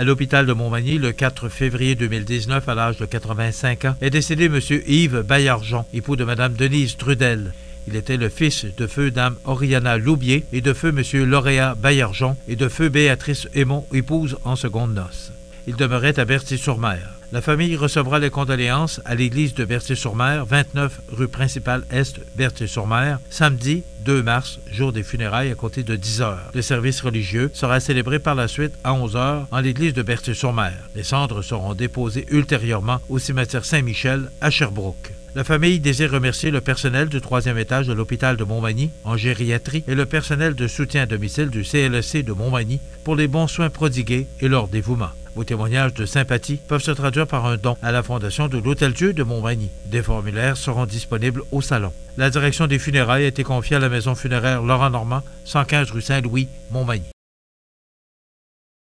À l'hôpital de Montmagny, le 4 février 2019, à l'âge de 85 ans, est décédé M. Yves Baillargeon, époux de Mme Denise Trudel. Il était le fils de feu Dame Oriana Loubier et de feu M. Lauréat Baillargeon et de feu Béatrice Aymon, épouse en seconde noce. Il demeurait à Berthier-sur-Mer. La famille recevra les condoléances à l'église de Berthier-sur-Mer, 29 rue principale Est, Berthier-sur-Mer, samedi 2 mars, jour des funérailles à côté de 10 heures. Le service religieux sera célébré par la suite à 11 heures en l'église de Berthier-sur-Mer. Les cendres seront déposées ultérieurement au cimetière Saint-Michel à Sherbrooke. La famille désire remercier le personnel du troisième étage de l'hôpital de Montmagny en gériatrie et le personnel de soutien à domicile du CLSC de Montmagny pour les bons soins prodigués et leur dévouement. Vos témoignages de sympathie peuvent se traduire par un don à la Fondation de l'Hôtel-Dieu de Montmagny. Des formulaires seront disponibles au salon. La direction des funérailles a été confiée à la maison funéraire Laurent Normand, 115 rue Saint-Louis, Montmagny.